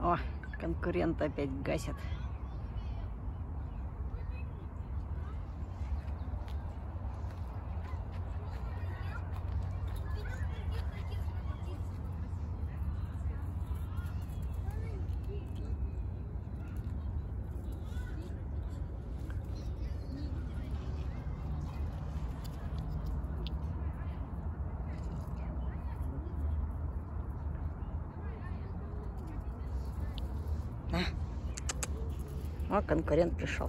О, конкурент опять гасит. На. О, конкурент пришел.